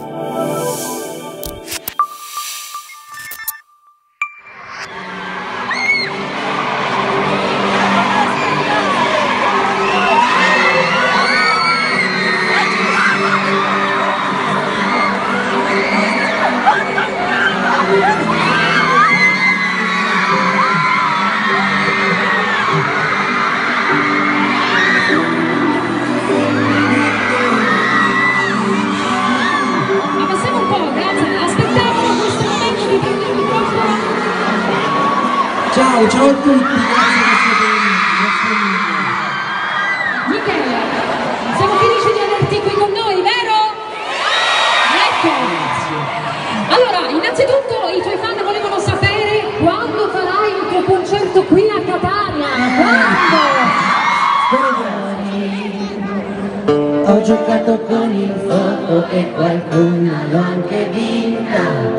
Oh. Ciao, ciao a tutti, grazie che siete venuti, grazie mille. Michele, siamo felici di averti qui con noi, vero? Ecco. Allora, innanzitutto i tuoi fan volevano sapere quando farai il tuo concerto qui a Catania. Quando? Ho giocato con il fuoco e qualcuno l'ho anche vinta.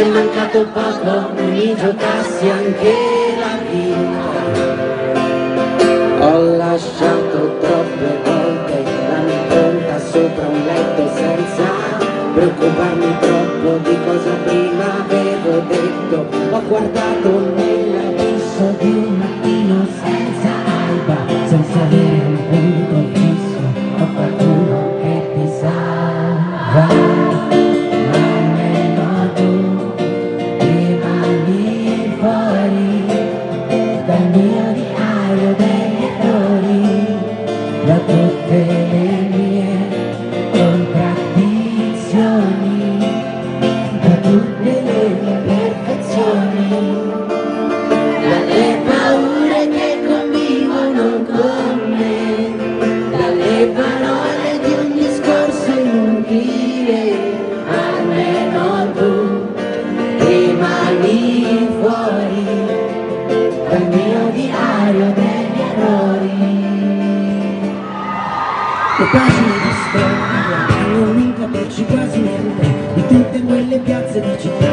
Ma c'è mancato poco, mi giocassi anche la vita. Ho lasciato troppe volte la mia impronta sopra un letto senza preoccuparmi troppo di cosa prima avevo detto. Ho guardato nell'abisso di un mattino senza alba, senza avere dal mio diario degli errori, da tutte le mie contraddizioni, da tutte le mie perfezioni, dalle paure che convivono con me, dalle parole di un discorso inutile, almeno tu rimani fuori diario degli errori. Le pagine di storia non mi quasi niente di tutte quelle piazze di città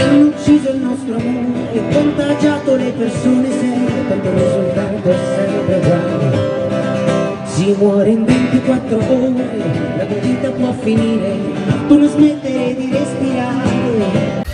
hanno ucciso il nostro amore e contagiato le persone serie perché il risultato è sempre uguale. Si muore in 24 ore, la tua vita può finire, tu non smettere di respirare